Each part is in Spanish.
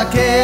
aquel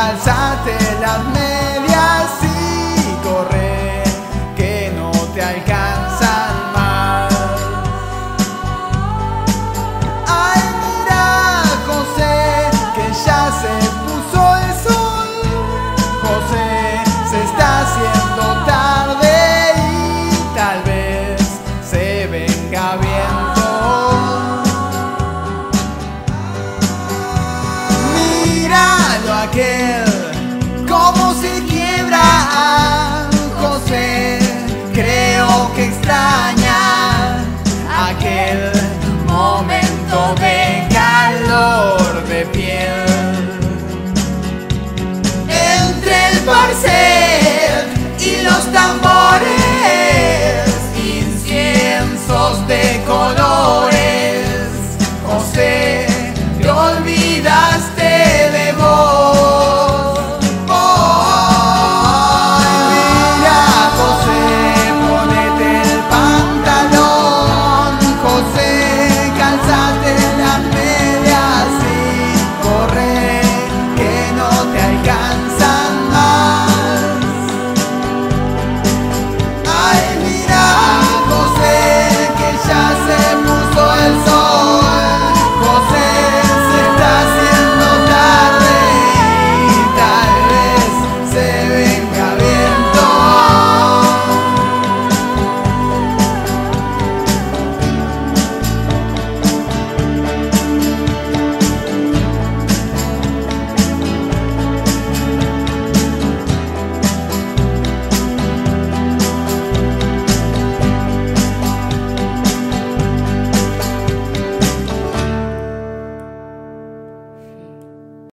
calzate las medias y corre, que no te alcanzan más. Ay, mira, José, que ya se puso el sol. José, se está haciendo tarde y tal vez se venga viento. creo que extraña aquel momento de calor de piel. Entre el Barcelona